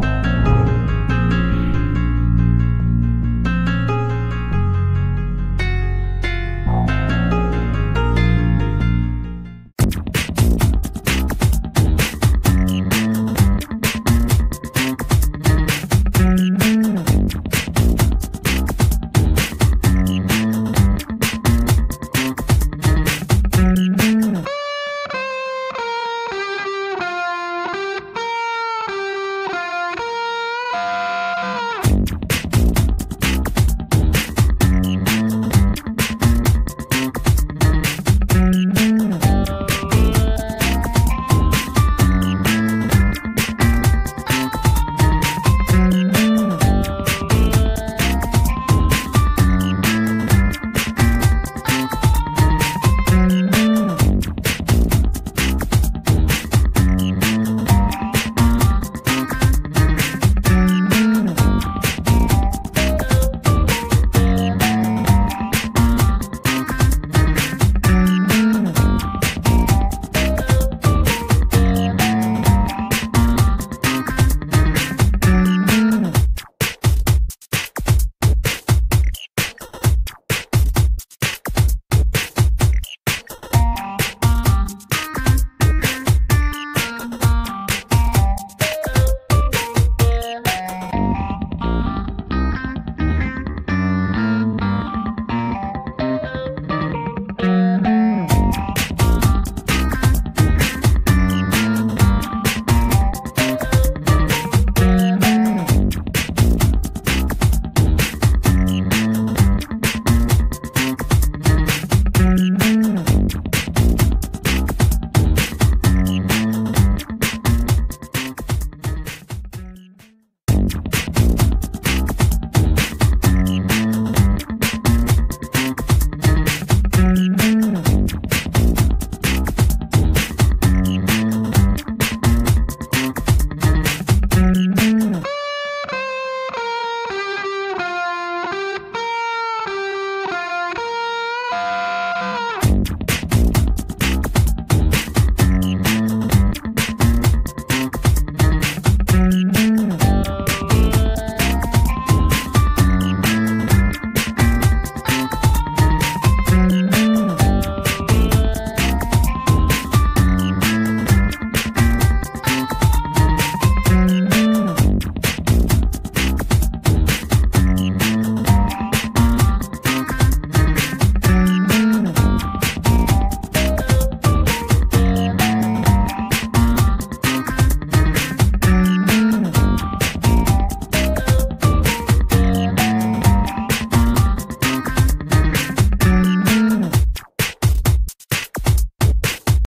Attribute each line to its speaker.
Speaker 1: Música